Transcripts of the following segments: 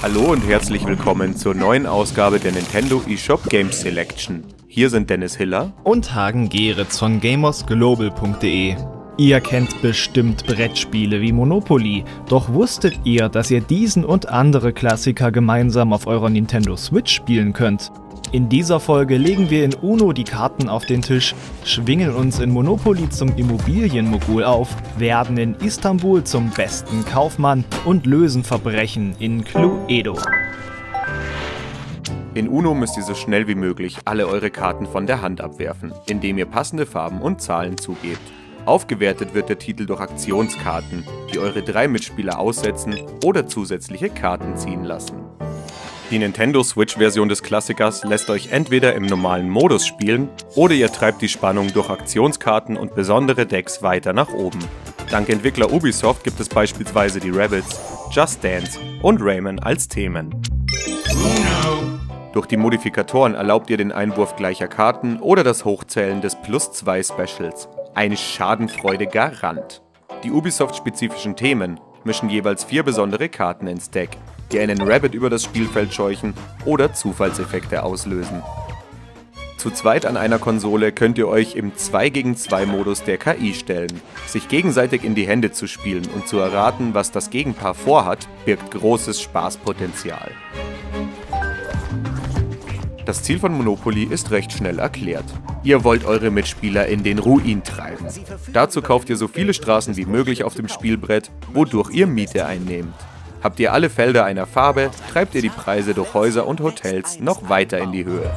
Hallo und herzlich willkommen zur neuen Ausgabe der Nintendo eShop Games Selection. Hier sind Dennis Hiller und Hagen Geritz von gamersglobal.de. Ihr kennt bestimmt Brettspiele wie Monopoly, doch wusstet ihr, dass ihr diesen und andere Klassiker gemeinsam auf eurer Nintendo Switch spielen könnt? In dieser Folge legen wir in Uno die Karten auf den Tisch, schwingen uns in Monopoly zum Immobilienmogul auf, werden in Istanbul zum besten Kaufmann und lösen Verbrechen in Cluedo. In Uno müsst ihr so schnell wie möglich alle eure Karten von der Hand abwerfen, indem ihr passende Farben und Zahlen zugebt. Aufgewertet wird der Titel durch Aktionskarten, die eure drei Mitspieler aussetzen oder zusätzliche Karten ziehen lassen. Die Nintendo Switch-Version des Klassikers lässt euch entweder im normalen Modus spielen oder ihr treibt die Spannung durch Aktionskarten und besondere Decks weiter nach oben. Dank Entwickler Ubisoft gibt es beispielsweise die Rabbits, Just Dance und Rayman als Themen. Durch die Modifikatoren erlaubt ihr den Einwurf gleicher Karten oder das Hochzählen des Plus 2 Specials. Eine Schadenfreude Garant. Die Ubisoft-spezifischen Themen mischen jeweils vier besondere Karten ins Deck, die einen Rabbit über das Spielfeld scheuchen oder Zufallseffekte auslösen. Zu zweit an einer Konsole könnt ihr euch im 2 gegen 2 Modus der KI stellen. Sich gegenseitig in die Hände zu spielen und zu erraten, was das Gegenpaar vorhat, birgt großes Spaßpotenzial. Das Ziel von Monopoly ist recht schnell erklärt. Ihr wollt eure Mitspieler in den Ruin treiben. Dazu kauft ihr so viele Straßen wie möglich auf dem Spielbrett, wodurch ihr Miete einnehmt. Habt ihr alle Felder einer Farbe, treibt ihr die Preise durch Häuser und Hotels noch weiter in die Höhe.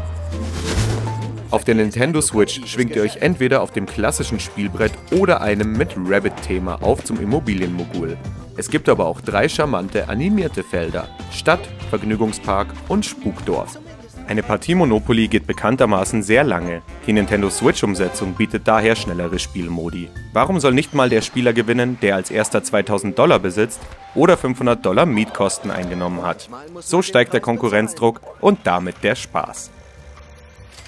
Auf der Nintendo Switch schwingt ihr euch entweder auf dem klassischen Spielbrett oder einem mit Rabbit-Thema auf zum Immobilienmogul. Es gibt aber auch drei charmante animierte Felder: Stadt, Vergnügungspark und Spukdorf. Eine Partie Monopoly geht bekanntermaßen sehr lange. Die Nintendo Switch-Umsetzung bietet daher schnellere Spielmodi. Warum soll nicht mal der Spieler gewinnen, der als erster 2000 Dollar besitzt oder 500 Dollar Mietkosten eingenommen hat? So steigt der Konkurrenzdruck und damit der Spaß.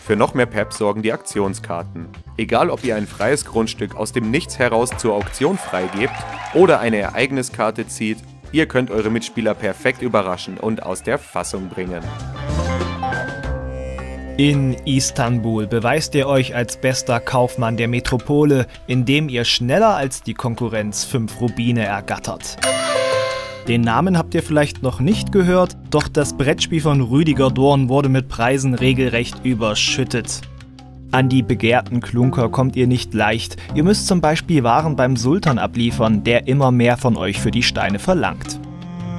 Für noch mehr Pep sorgen die Aktionskarten. Egal ob ihr ein freies Grundstück aus dem Nichts heraus zur Auktion freigebt oder eine Ereigniskarte zieht, ihr könnt eure Mitspieler perfekt überraschen und aus der Fassung bringen. In Istanbul beweist ihr euch als bester Kaufmann der Metropole, indem ihr schneller als die Konkurrenz fünf Rubine ergattert. Den Namen habt ihr vielleicht noch nicht gehört, doch das Brettspiel von Rüdiger Dorn wurde mit Preisen regelrecht überschüttet. An die begehrten Klunker kommt ihr nicht leicht. Ihr müsst zum Beispiel Waren beim Sultan abliefern, der immer mehr von euch für die Steine verlangt.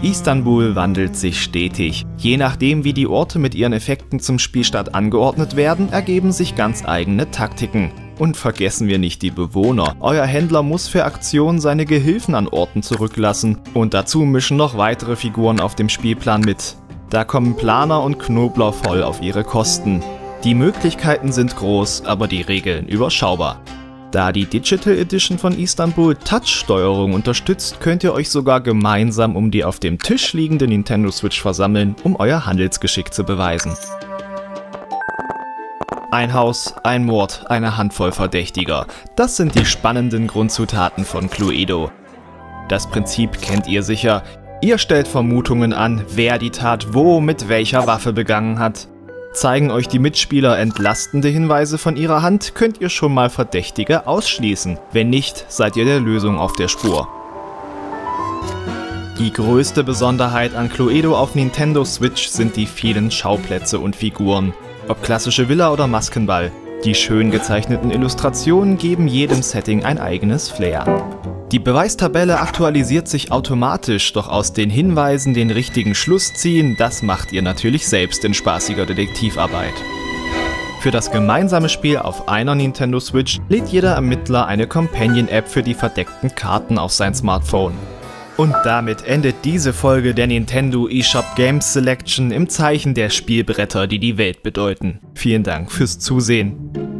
Istanbul wandelt sich stetig. Je nachdem, wie die Orte mit ihren Effekten zum Spielstart angeordnet werden, ergeben sich ganz eigene Taktiken. Und vergessen wir nicht die Bewohner. Euer Händler muss für Aktionen seine Gehilfen an Orten zurücklassen. Und dazu mischen noch weitere Figuren auf dem Spielplan mit. Da kommen Planer und Knobler voll auf ihre Kosten. Die Möglichkeiten sind groß, aber die Regeln überschaubar. Da die Digital Edition von Istanbul Touch-Steuerung unterstützt, könnt ihr euch sogar gemeinsam um die auf dem Tisch liegende Nintendo Switch versammeln, um euer Handelsgeschick zu beweisen. Ein Haus, ein Mord, eine Handvoll Verdächtiger. Das sind die spannenden Grundzutaten von Cluedo. Das Prinzip kennt ihr sicher. Ihr stellt Vermutungen an, wer die Tat wo mit welcher Waffe begangen hat. Zeigen euch die Mitspieler entlastende Hinweise von ihrer Hand, könnt ihr schon mal Verdächtige ausschließen. Wenn nicht, seid ihr der Lösung auf der Spur. Die größte Besonderheit an Cluedo auf Nintendo Switch sind die vielen Schauplätze und Figuren. Ob klassische Villa oder Maskenball. Die schön gezeichneten Illustrationen geben jedem Setting ein eigenes Flair. Die Beweistabelle aktualisiert sich automatisch, doch aus den Hinweisen den richtigen Schluss ziehen, das macht ihr natürlich selbst in spaßiger Detektivarbeit. Für das gemeinsame Spiel auf einer Nintendo Switch lädt jeder Ermittler eine Companion-App für die verdeckten Karten auf sein Smartphone. Und damit endet diese Folge der Nintendo eShop Games Selection im Zeichen der Spielbretter, die die Welt bedeuten. Vielen Dank fürs Zusehen.